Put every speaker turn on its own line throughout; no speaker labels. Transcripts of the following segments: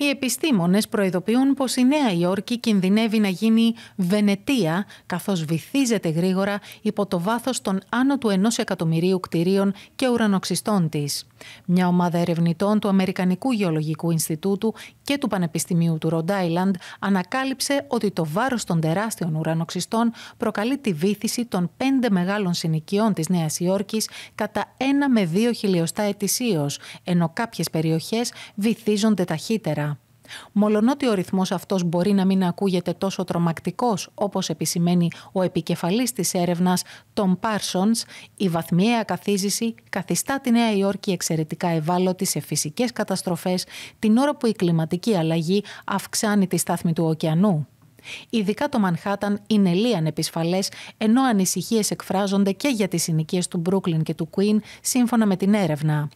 Οι επιστήμονες προειδοποιούν πως η Νέα Υόρκη κινδυνεύει να γίνει Βενετία καθώς βυθίζεται γρήγορα υπό το βάθος των άνω του ενός εκατομμυρίου κτηρίων και ουρανοξυστών της. Μια ομάδα ερευνητών του Αμερικανικού Γεωλογικού Ινστιτούτου και του Πανεπιστημίου του Ροντάιλαντ ανακάλυψε ότι το βάρος των τεράστιων ουρανοξυστών προκαλεί τη βύθιση των πέντε μεγάλων συνοικιών της Νέας Υόρκης κατά ένα με δύο χιλιοστά ετησίως, ενώ κάποιες περιοχές βυθίζονται ταχύτερα. Μολονότι ο ρυθμός αυτός μπορεί να μην ακούγεται τόσο τρομακτικός όπως επισημαίνει ο επικεφαλής της έρευνας Tom Parsons, η βαθμιαία καθίζηση καθιστά τη Νέα Υόρκη εξαιρετικά ευάλωτη σε φυσικές καταστροφές την ώρα που η κλιματική αλλαγή αυξάνει τη στάθμη του ωκεανού. Ειδικά το Μανχάταν είναι λίαν επισφαλές, ενώ ανησυχίες εκφράζονται και για τις συνοικίες του Μπρούκλιν και του Κουίν, σύμφωνα με την έρευνα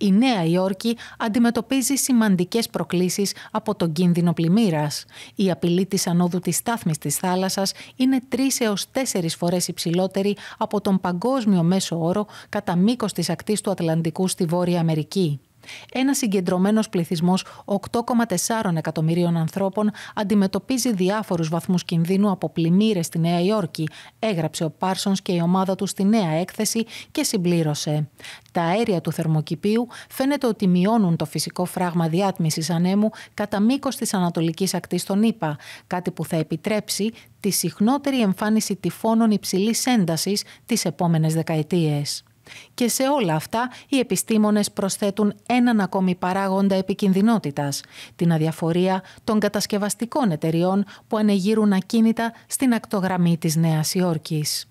η Νέα Υόρκη αντιμετωπίζει σημαντικές προκλήσεις από τον κίνδυνο πλημμύρας. Η απειλή της ανόδου της στάθμης της θάλασσας είναι τρεις έως τέσσερις φορές υψηλότερη από τον παγκόσμιο μέσο όρο κατά μήκος της ακτής του Ατλαντικού στη Βόρεια Αμερική. Ένα συγκεντρωμένος πληθυσμός 8,4 εκατομμυρίων ανθρώπων αντιμετωπίζει διάφορους βαθμούς κινδύνου από πλημμύρες στη Νέα Υόρκη, έγραψε ο Πάρσονς και η ομάδα του στη νέα έκθεση και συμπλήρωσε. Τα αέρια του θερμοκηπίου φαίνεται ότι μειώνουν το φυσικό φράγμα διάτμισης ανέμου κατά μήκος της ανατολικής ακτής των ΗΠΑ, κάτι που θα επιτρέψει τη συχνότερη εμφάνιση τυφώνων υψηλής έντασης τις επόμενες δεκαετίες. Και σε όλα αυτά οι επιστήμονες προσθέτουν έναν ακόμη παράγοντα επικινδυνότητας, την αδιαφορία των κατασκευαστικών εταιριών που ανεγείρουν ακίνητα στην ακτογραμμή της Νέας Υόρκης.